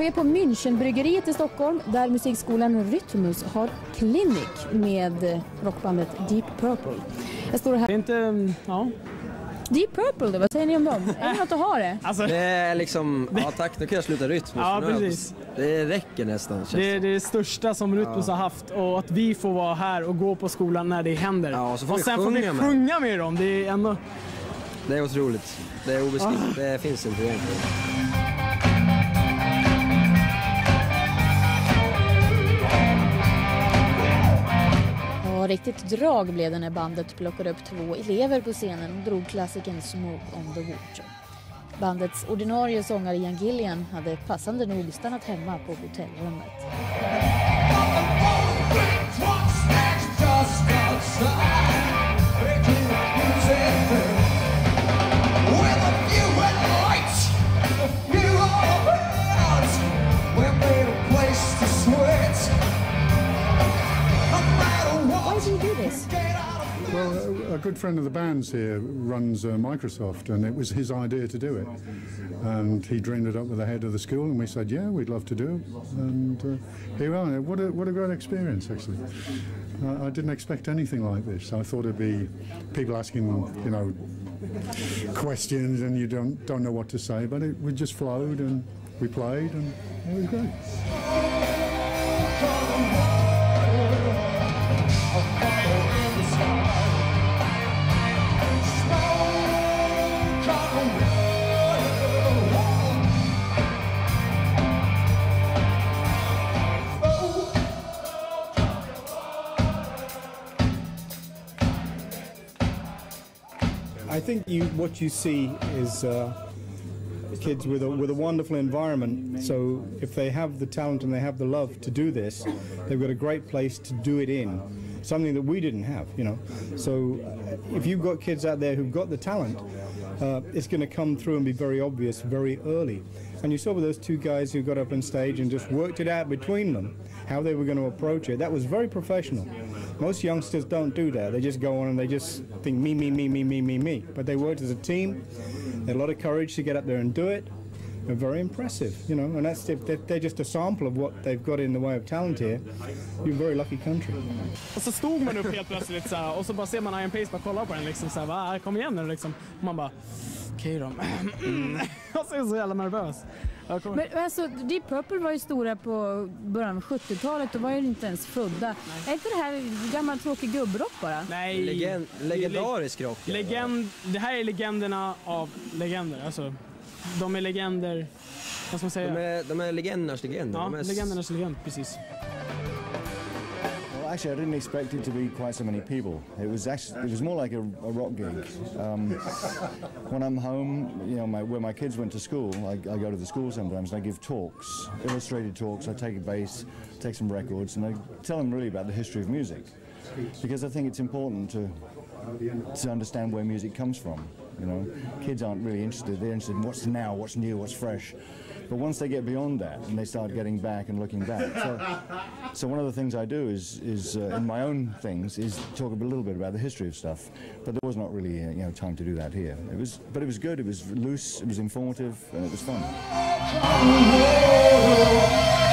vi är på Münchenbryggeriet i Stockholm där musikskolan Rytmus har klinik med rockbandet Deep Purple. Jag står här. Det är inte, ja. Deep Purple då, vad säger ni om dem? Är det något att ha det? Alltså, Det är liksom, ja tack nu kan jag sluta Rytmus. Ja, precis. Det räcker nästan känns det är det största som Rytmus har haft och att vi får vara här och gå på skolan när det händer. Ja, och så får vi sen får med. sjunga med dem. Det är ändå... Det är otroligt. Det är obeskrivligt. Ah. Det finns inte egentligen. Riktigt drag blev det när bandet plockade upp två elever på scenen och drog klassikern Smoke on the Water. Bandets ordinarie sångare Ian Gillian hade passande nog stannat hemma på hotellrummet. This? Well, a, good friend of the band's here runs uh, Microsoft, and it was his idea to do it. And he dreamed it up with the head of the school, and we said, "Yeah, we'd love to do it." And uh, here we are. What a what a great experience, actually. Uh, I didn't expect anything like this. I thought it'd be people asking, you know, questions, and you don't don't know what to say. But it we just flowed, and we played, and it was great. I think you what you see is uh, kids with a with a wonderful environment. So if they have the talent and they have the love to do this, they've got a great place to do it in. Something that we didn't have, you know. So uh, if you've got kids out there who've got the talent, uh, it's going to come through and be very obvious very early. And you saw with those two guys who got up on stage and just worked it out between them how they were going to approach it. That was very professional. Most youngsters don't do that. They just go on and they just think me, me, me, me, me, me, me. But they worked as a team. They had a lot of courage to get up there and do it. They're very impressive, you know. And that's if they're, just a sample of what they've got in the way of talent here. You're a very lucky country. Och så stod man upp helt plötsligt så här, och så bara ser man Iron Pace bara kolla på den liksom så här, va, kom igen nu liksom. Och man bara, okej då. och så är jag så jävla nervös. Men alltså, Deep Purple var ju stora på början av 70-talet, då var ju inte ens födda. Är inte det här gammal tråkig gubbrock bara? Nej. Legend, legendarisk rock. Legend, det här är legenderna av legender. Alltså, de är legender, vad ska man säga? De är, de är legendernas legender. ja, de är, legendernas legend, precis. Well, actually, I didn't expect it to be quite so many people. It was actually it was more like a, a rock gig. Um, when I'm home, you know, my, where my kids went to school, I, I go to the school sometimes and I give talks, illustrated talks. I take a bass, take some records, and I tell them really about the history of music, because I think it's important to to understand where music comes from. You know, kids aren't really interested. They're interested in what's now, what's new, what's fresh. But once they get beyond that and they start getting back and looking back, so, so one of the things I do is, is uh, in my own things, is talk a little bit about the history of stuff. But there was not really, uh, you know, time to do that here. It was, but it was good. It was loose. It was informative, and it was fun.